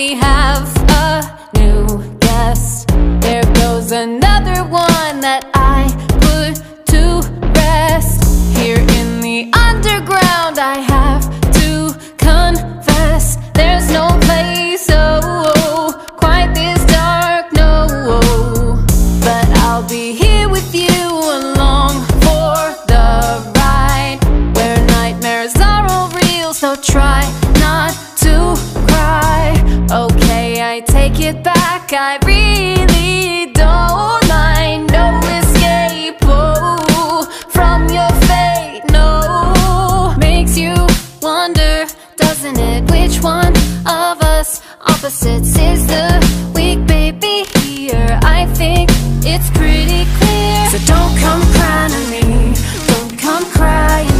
we have a new guest. There goes another one that I put to rest. Here in the underground I have to confess There's no place oh, quite this dark, no. But I'll be here with you along for the ride Where nightmares are all real, so try not back, I really don't mind. No escape oh, from your fate, no. Makes you wonder, doesn't it? Which one of us opposites is the weak baby here? I think it's pretty clear. So don't come crying to me. Don't come crying,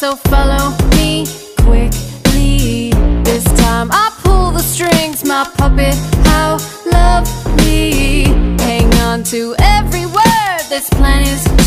so follow me quickly. This time I pull the strings, my puppet, how lovely. Hang on to every word, this plan is